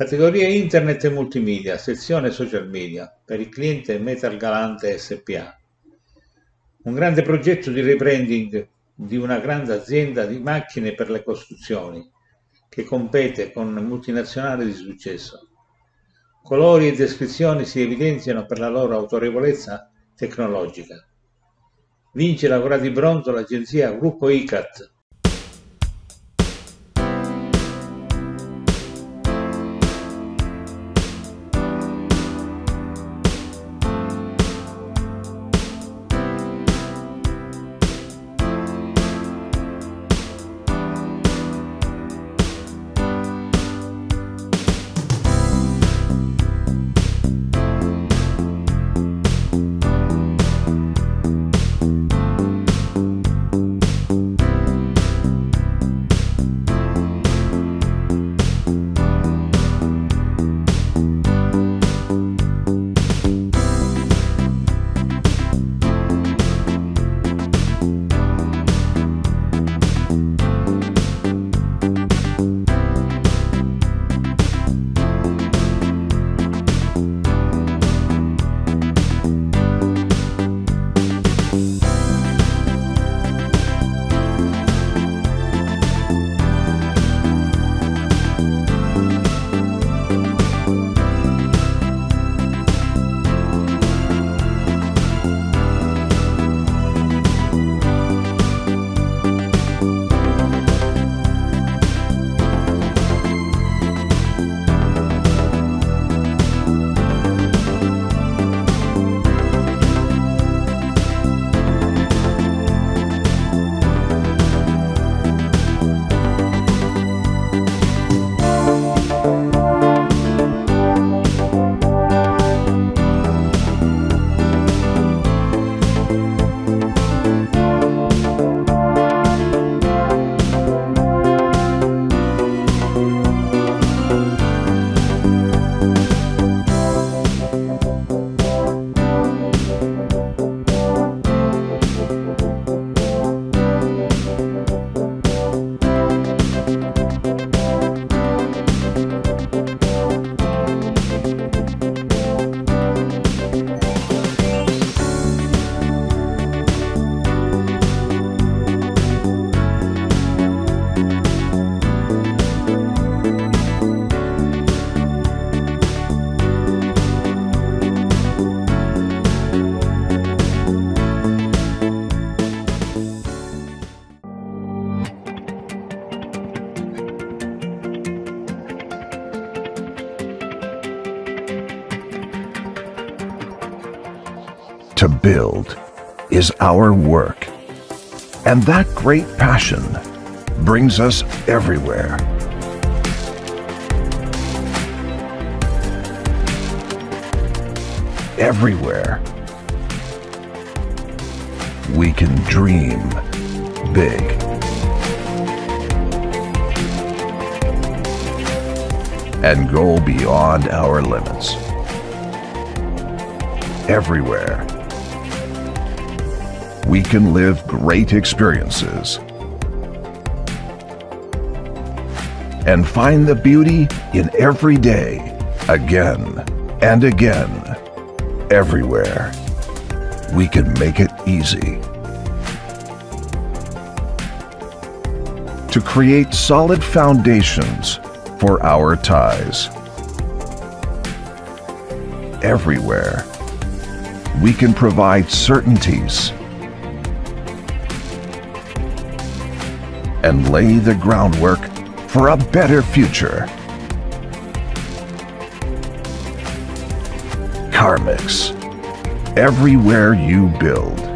Categoria Internet e Multimedia, sezione Social Media, per il cliente Metal Galante SPA. Un grande progetto di rebranding di una grande azienda di macchine per le costruzioni, che compete con multinazionali di successo. Colori e descrizioni si evidenziano per la loro autorevolezza tecnologica. Vince la Cora di Bronzo l'agenzia Gruppo ICAT to build is our work. And that great passion brings us everywhere. Everywhere. We can dream big. And go beyond our limits. Everywhere we can live great experiences and find the beauty in every day, again and again, everywhere. We can make it easy. To create solid foundations for our ties. Everywhere, we can provide certainties and lay the groundwork for a better future. Carmix. Everywhere you build.